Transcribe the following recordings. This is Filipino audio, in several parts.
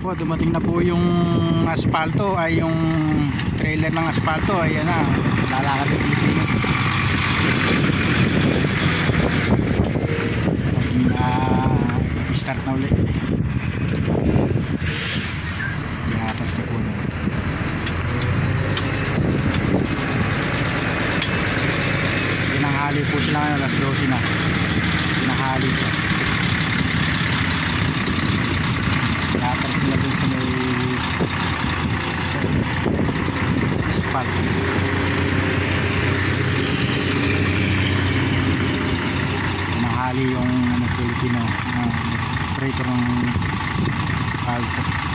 Po, dumating na po yung asfalto ay yung trailer ng asfalto ayan na lalakad yung Pilipino. Ah, start na ulit. Ihatag sa puno. Pinanghali po sila ngayon alas 12 na. Pinanghali siya sila dun sa may sa asphalt pinanghali yung ano, Pilipino na operator ng asphalt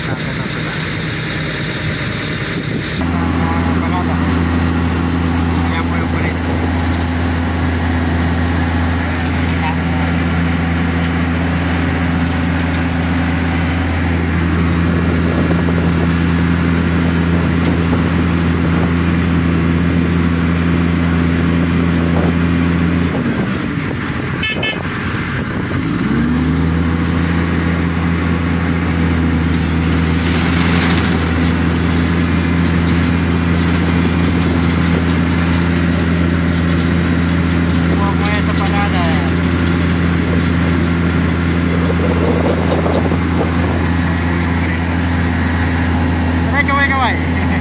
Teatro Nacional. back.